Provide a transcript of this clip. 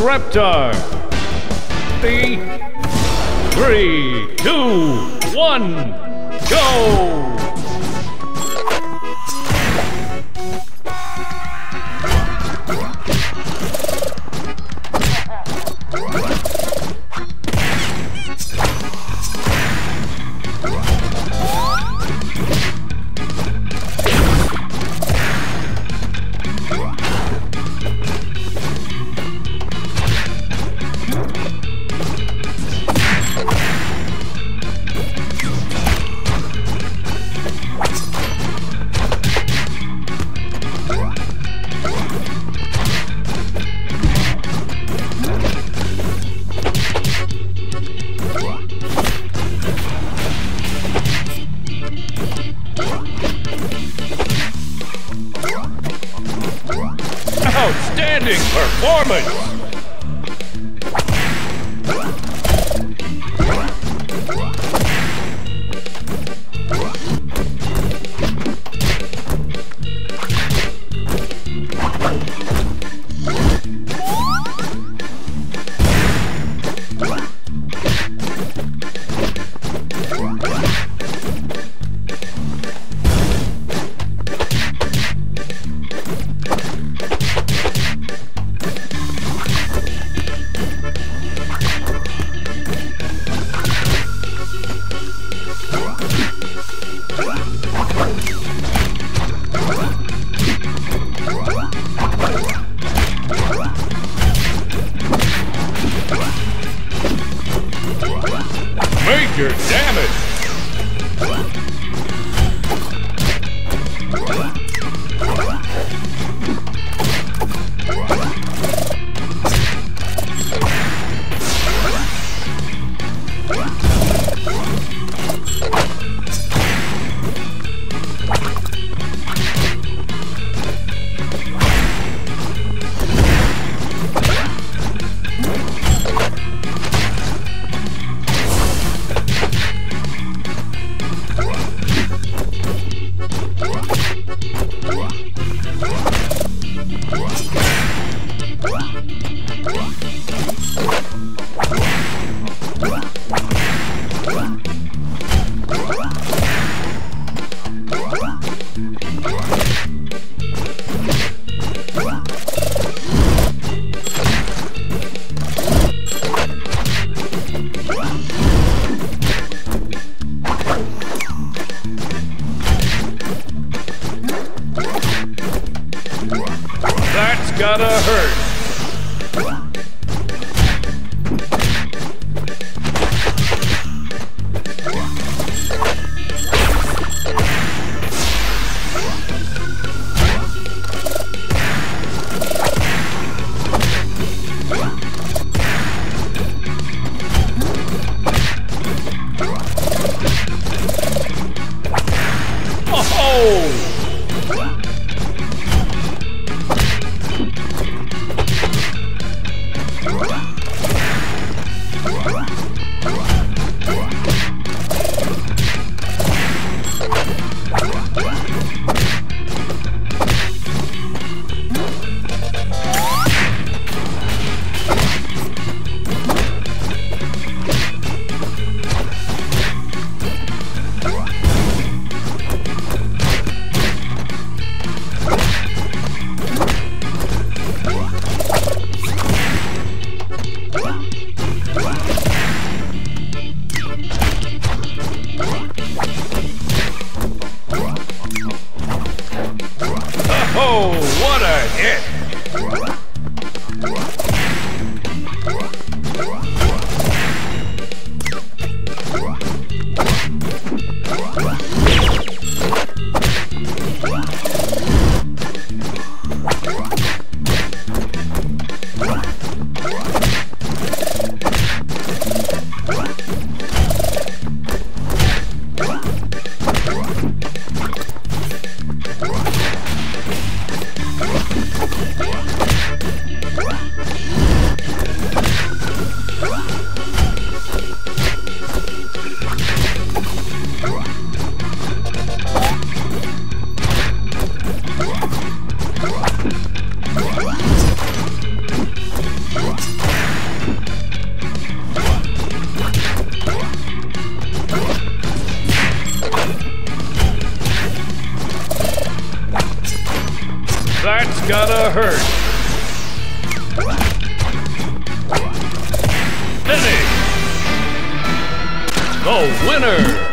Reptar. Three, three, two, one, go! Outstanding performance! gotta hurt. Oh! Gotta hurt. Finish. The winner